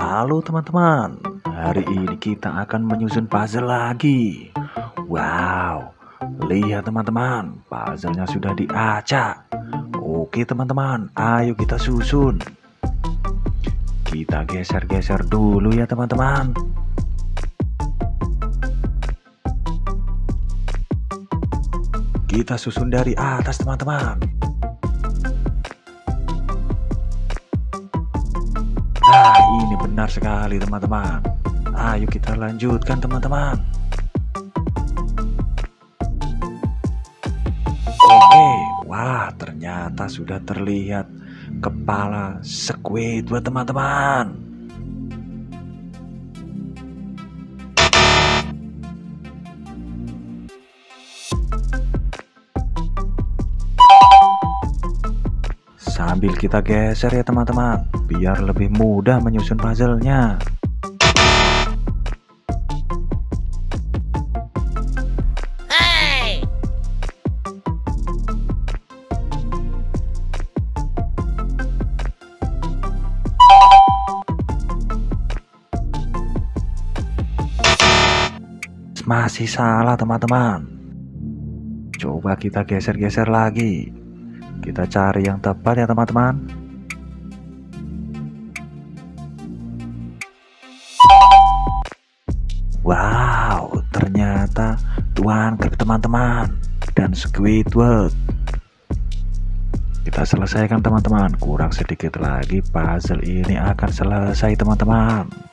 Halo teman-teman, hari ini kita akan menyusun puzzle lagi. Wow, lihat teman-teman, puzzlenya sudah diacak. Oke teman-teman, ayo kita susun. Kita geser-geser dulu ya teman-teman. Kita susun dari atas teman-teman. Benar sekali teman-teman. Ayo kita lanjutkan teman-teman. Oke, wah ternyata sudah terlihat kepala Squidward teman-teman. Sambil kita geser ya teman-teman, biar lebih mudah menyusun puzzle-nya. Masih salah teman-teman. Coba kita geser-geser lagi. Kita cari yang tepat ya teman-teman. Wow, ternyata tuan ke teman-teman dan Squidward. Kita selesaikan teman-teman. Kurang sedikit lagi puzzle ini akan selesai teman-teman.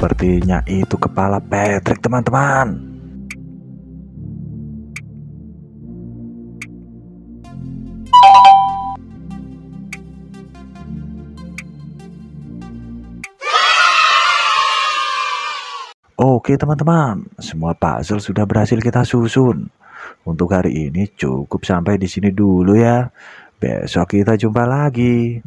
Sepertinya itu kepala Patrick teman-teman. Oke teman-teman, semua puzzle sudah berhasil kita susun. Untuk hari ini cukup sampai di sini dulu ya. Besok kita jumpa lagi.